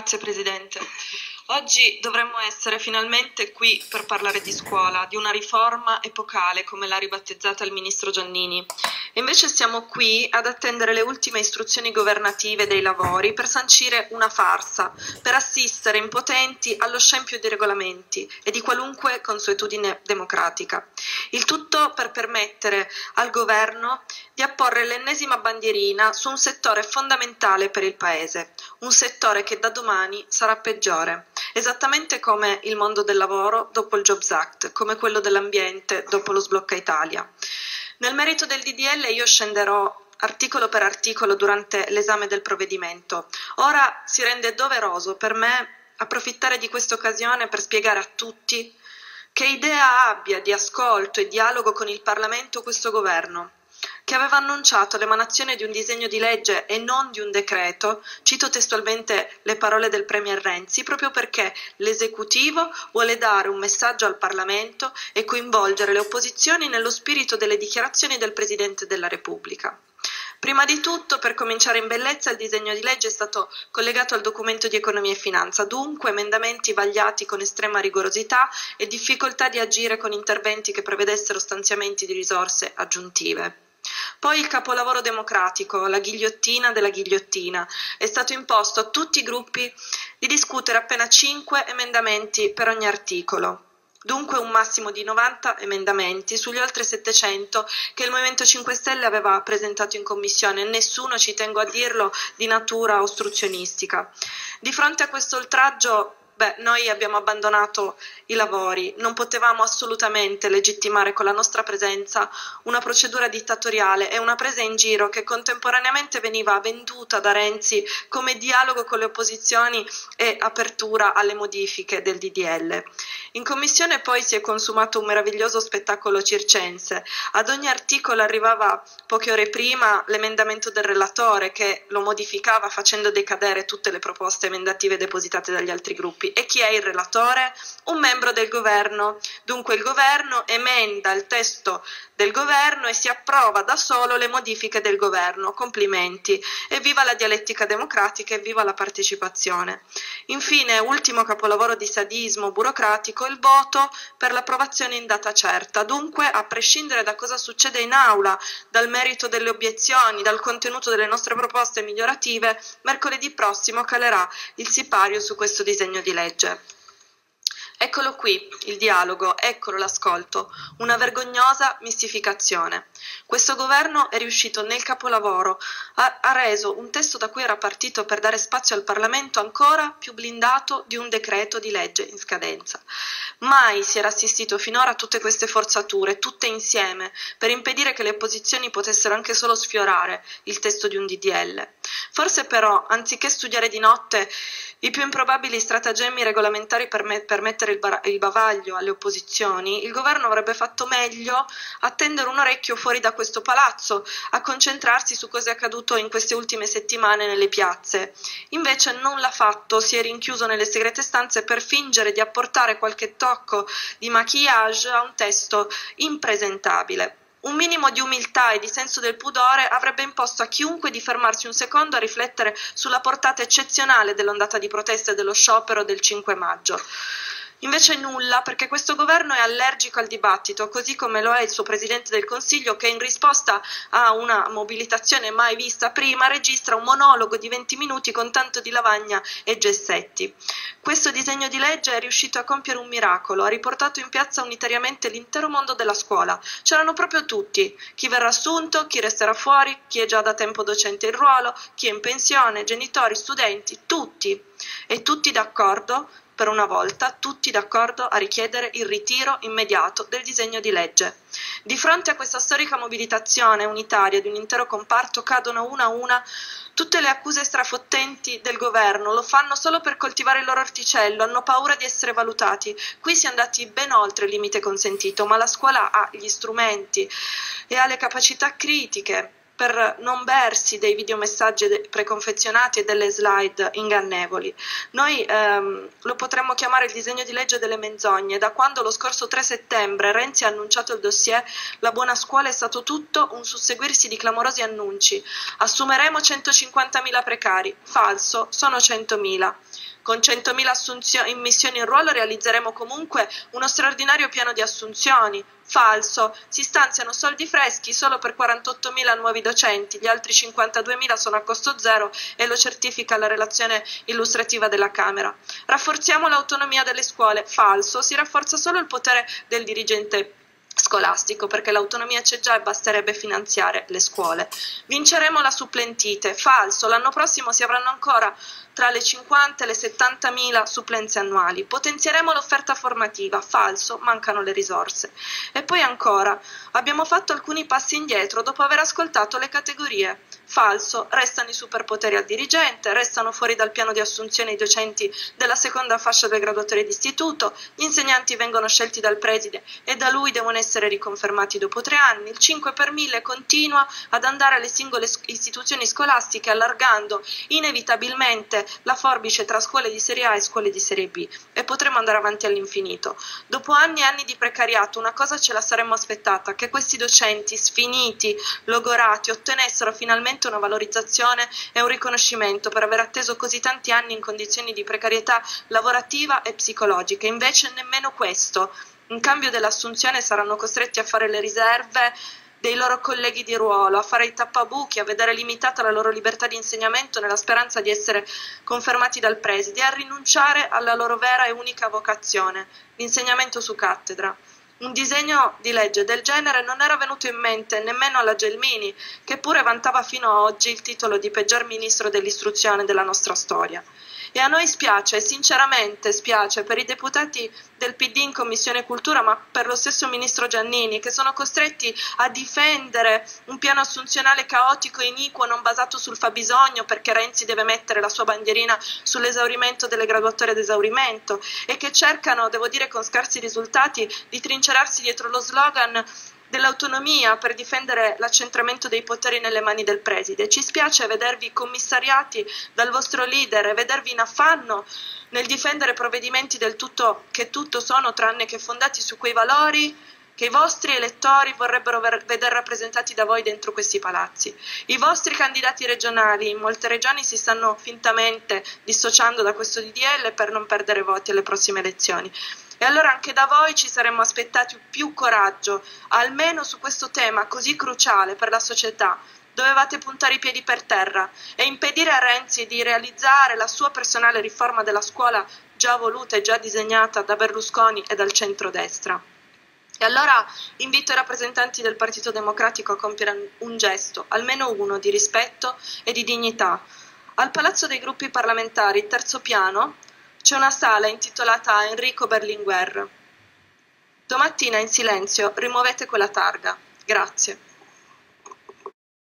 Grazie Presidente. Oggi dovremmo essere finalmente qui per parlare di scuola, di una riforma epocale come l'ha ribattezzata il Ministro Giannini. E invece siamo qui ad attendere le ultime istruzioni governative dei lavori per sancire una farsa, per assistere impotenti allo scempio di regolamenti e di qualunque consuetudine democratica. Il tutto per permettere al governo di apporre l'ennesima bandierina su un settore fondamentale per il Paese, un settore che da domani sarà peggiore esattamente come il mondo del lavoro dopo il Jobs Act, come quello dell'ambiente dopo lo sblocca Italia. Nel merito del DDL io scenderò articolo per articolo durante l'esame del provvedimento. Ora si rende doveroso per me approfittare di questa occasione per spiegare a tutti che idea abbia di ascolto e dialogo con il Parlamento questo governo che aveva annunciato l'emanazione di un disegno di legge e non di un decreto, cito testualmente le parole del Premier Renzi, proprio perché l'esecutivo vuole dare un messaggio al Parlamento e coinvolgere le opposizioni nello spirito delle dichiarazioni del Presidente della Repubblica. Prima di tutto, per cominciare in bellezza, il disegno di legge è stato collegato al documento di economia e finanza, dunque emendamenti vagliati con estrema rigorosità e difficoltà di agire con interventi che prevedessero stanziamenti di risorse aggiuntive. Poi il capolavoro democratico, la ghigliottina della ghigliottina. È stato imposto a tutti i gruppi di discutere appena cinque emendamenti per ogni articolo. Dunque un massimo di 90 emendamenti sugli oltre 700 che il Movimento 5 Stelle aveva presentato in commissione, nessuno, ci tengo a dirlo, di natura ostruzionistica. Di fronte a questo oltraggio Beh, noi abbiamo abbandonato i lavori, non potevamo assolutamente legittimare con la nostra presenza una procedura dittatoriale e una presa in giro che contemporaneamente veniva venduta da Renzi come dialogo con le opposizioni e apertura alle modifiche del DDL. In commissione poi si è consumato un meraviglioso spettacolo circense. Ad ogni articolo arrivava poche ore prima l'emendamento del relatore che lo modificava facendo decadere tutte le proposte emendative depositate dagli altri gruppi e chi è il relatore? Un membro del governo. Dunque il governo emenda il testo del governo e si approva da solo le modifiche del governo. Complimenti. Evviva la dialettica democratica, evviva la partecipazione. Infine, ultimo capolavoro di sadismo burocratico, il voto per l'approvazione in data certa. Dunque, a prescindere da cosa succede in aula, dal merito delle obiezioni, dal contenuto delle nostre proposte migliorative, mercoledì prossimo calerà il sipario su questo disegno di legge. Eccolo qui, il dialogo, eccolo l'ascolto, una vergognosa mistificazione. Questo governo è riuscito nel capolavoro, ha, ha, reso un testo da cui era partito per dare spazio al Parlamento ancora più blindato di un decreto di legge in scadenza. Mai si era assistito finora a tutte queste forzature, tutte insieme, per impedire che le opposizioni potessero anche solo sfiorare il testo di un DDL. Forse però, anziché studiare di notte i più improbabili stratagemmi regolamentari per, me- per mettere il, bar- il, bavaglio alle opposizioni, il governo avrebbe fatto meglio a tendere un orecchio fuori da questo palazzo, a concentrarsi su cosa è accaduto in queste ultime settimane nelle piazze. Invece non l'ha fatto, si è rinchiuso nelle segrete stanze per fingere di apportare qualche tocco di maquillage a un testo impresentabile. Un minimo di umiltà e di senso del pudore avrebbe imposto a chiunque di fermarsi un secondo a riflettere sulla portata eccezionale dell'ondata di proteste dello sciopero del 5 maggio. Invece nulla, perché questo governo è allergico al dibattito, così come lo è il suo Presidente del Consiglio che in risposta a una mobilitazione mai vista prima registra un monologo di 20 minuti con tanto di lavagna e gessetti. Questo disegno di legge è riuscito a compiere un miracolo, ha riportato in piazza unitariamente l'intero mondo della scuola. C'erano proprio tutti, chi verrà assunto, chi resterà fuori, chi è già da tempo docente in ruolo, chi è in pensione, genitori, studenti, tutti. E tutti d'accordo per una volta tutti d'accordo a richiedere il ritiro immediato del disegno di legge. Di fronte a questa storica mobilitazione unitaria di un intero comparto cadono una a una tutte le accuse strafottenti del governo, lo fanno solo per coltivare il loro orticello, hanno paura di essere valutati. Qui si è andati ben oltre il limite consentito, ma la scuola ha gli strumenti e ha le capacità critiche per non bersi dei videomessaggi preconfezionati e delle slide ingannevoli. Noi ehm, lo potremmo chiamare il disegno di legge delle menzogne. Da quando lo scorso 3 settembre Renzi ha annunciato il dossier La buona scuola è stato tutto un susseguirsi di clamorosi annunci. Assumeremo 150.000 precari. Falso, sono 100.000. Con 100.000 assunzio- immissioni in ruolo realizzeremo comunque uno straordinario piano di assunzioni. Falso, si stanziano soldi freschi solo per 48.000 nuovi docenti, gli altri 52.000 sono a costo zero e lo certifica la relazione illustrativa della Camera. Rafforziamo l'autonomia delle scuole. Falso, si rafforza solo il potere del dirigente scolastico perché l'autonomia c'è già e basterebbe finanziare le scuole. Vinceremo la supplentite, falso, l'anno prossimo si avranno ancora tra le 50 e le 70 mila supplenze annuali. Potenzieremo l'offerta formativa, falso, mancano le risorse. E poi ancora, abbiamo fatto alcuni passi indietro dopo aver ascoltato le categorie. Falso, restano i superpoteri al dirigente, restano fuori dal piano di assunzione i docenti della seconda fascia del graduatorio d'istituto, gli insegnanti vengono scelti dal preside e da lui devono essere riconfermati dopo tre anni, il 5 per 1000 continua ad andare alle singole istituzioni scolastiche allargando inevitabilmente la forbice tra scuole di serie A e scuole di serie B e potremo andare avanti all'infinito. Dopo anni e anni di precariato una cosa ce la saremmo aspettata, che questi docenti sfiniti, logorati, ottenessero finalmente una valorizzazione e un riconoscimento per aver atteso così tanti anni in condizioni di precarietà lavorativa e psicologica. Invece nemmeno questo. In cambio dell'assunzione saranno costretti a fare le riserve dei loro colleghi di ruolo, a fare i tappabuchi, a vedere limitata la loro libertà di insegnamento nella speranza di essere confermati dal preside a rinunciare alla loro vera e unica vocazione, l'insegnamento su cattedra. Un disegno di legge del genere non era venuto in mente nemmeno alla Gelmini, che pure vantava fino ad oggi il titolo di peggior ministro dell'istruzione della nostra storia. E a noi spiace, sinceramente spiace, per i deputati del PD in Commissione Cultura, ma per lo stesso Ministro Giannini, che sono costretti a difendere un piano assunzionale caotico e iniquo non basato sul fabbisogno, perché Renzi deve mettere la sua bandierina sull'esaurimento delle graduatorie d'esaurimento, e che cercano, devo dire con scarsi risultati, di trincerarsi dietro lo slogan dell'autonomia per difendere l'accentramento dei poteri nelle mani del preside. Ci spiace vedervi commissariati dal vostro leader e vedervi in affanno nel difendere provvedimenti del tutto, che tutto sono tranne che fondati su quei valori che i vostri elettori vorrebbero vedere rappresentati da voi dentro questi palazzi. I vostri candidati regionali in molte regioni si stanno fintamente dissociando da questo DDL per non perdere voti alle prossime elezioni. E allora anche da voi ci saremmo aspettati più coraggio, almeno su questo tema così cruciale per la società. Dovevate puntare i piedi per terra e impedire a Renzi di realizzare la sua personale riforma della scuola già voluta e già disegnata da Berlusconi e dal centrodestra. E allora invito i rappresentanti del Partito Democratico a compiere un gesto, almeno uno, di rispetto e di dignità. Al Palazzo dei Gruppi Parlamentari, terzo piano, c'è una sala intitolata Enrico Berlinguer. Domattina in silenzio rimuovete quella targa. Grazie.